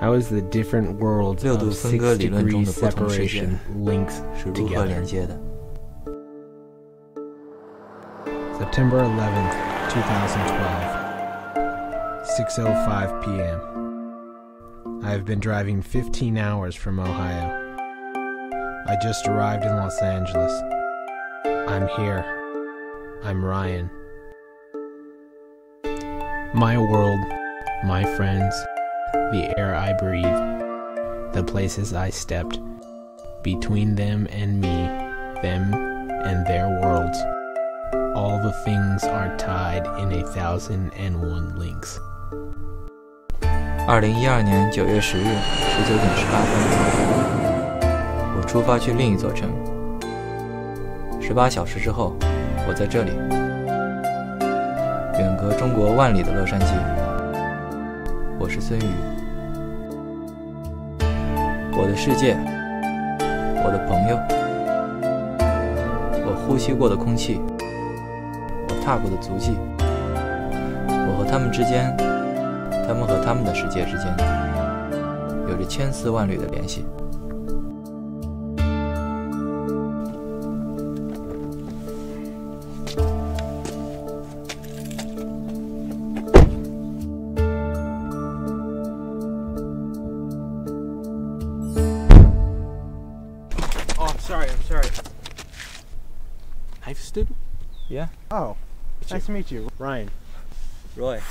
How is the different worlds of six degrees separation linked together? September 11th, 2012, 6:05 p.m. I have been driving 15 hours from Ohio. I just arrived in Los Angeles. I'm here. I'm Ryan. My world, my friends, the air I breathe, the places I stepped, between them and me, them and their worlds. All the things are tied in a thousand and one links. 二零一二年九月十日十九点十八分，我出发去另一座城。十八小时之后，我在这里，远隔中国万里的洛杉矶。 我是孙宇，我的世界，我的朋友，我呼吸过的空气，我踏过的足迹，我和他们之间。他们和他们的世界之间有着千丝万缕的联系。Sorry. I'm sorry. Knife student? Yeah. Oh, nice to meet you, Ryan. Roy，